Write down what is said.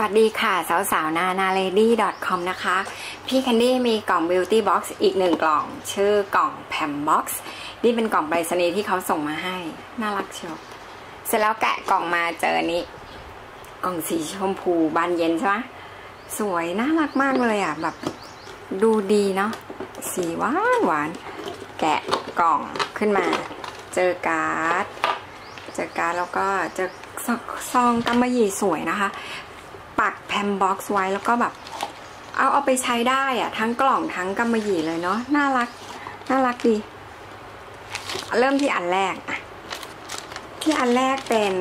วัสดีค่ะ สาวสาวนานาเลดี้ .com นะคะ พี่แคนดี้มีกล่อง beauty box อีกหนึ่งกล่อง ชื่อกล่อง Pambox นี่เป็นกล่องไปรษณีย์ที่เขาส่งมาให้ น่ารักเชียวเสร็จแล้วแกะกล่องมาเจอนี้ กล่องสีชมพูบานเย็นใช่ไหมสวยน่ารักมากเลยอะ แบบดูดีเนาะสีหวานหวาน แกะกล่องขึ้นมา เจอการ์ดเจอการ์ดแล้วก็เจอซองกำมะหยี่สวยนะคะ ปักแพมบ็อกซ์ไว้แล้วก็แบบ เอาเอาไปใช้ได้อะทั้งกล่องทั้งกำมะหยี่เลยเนาะน่ารัก น่ารักดี เริ่มที่อันแรกอะที่อันแรกเป็น